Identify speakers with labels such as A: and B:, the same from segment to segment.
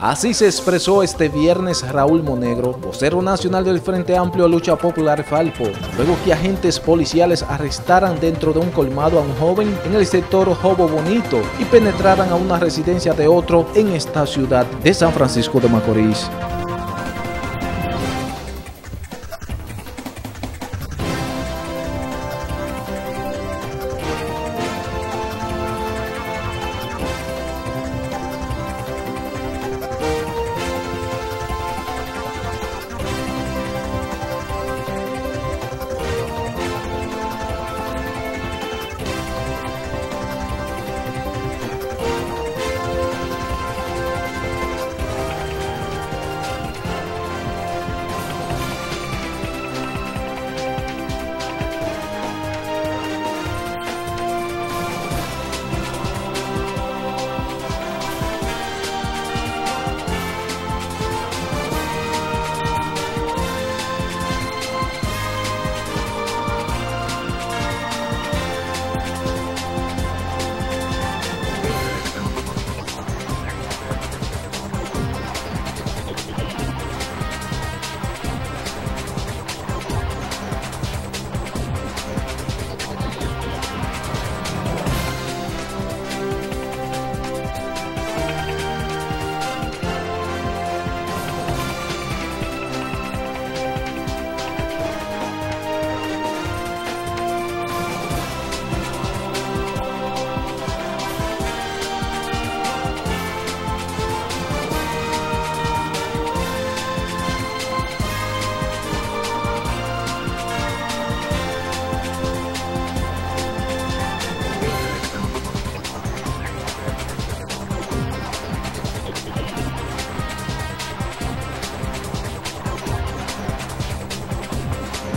A: Así se expresó este viernes Raúl Monegro, vocero nacional del Frente Amplio Lucha Popular Falpo, luego que agentes policiales arrestaran dentro de un colmado a un joven en el sector Jobo Bonito y penetraran a una residencia de otro en esta ciudad de San Francisco de Macorís.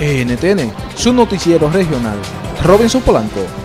A: NTN, su noticiero regional. Robinson Polanco.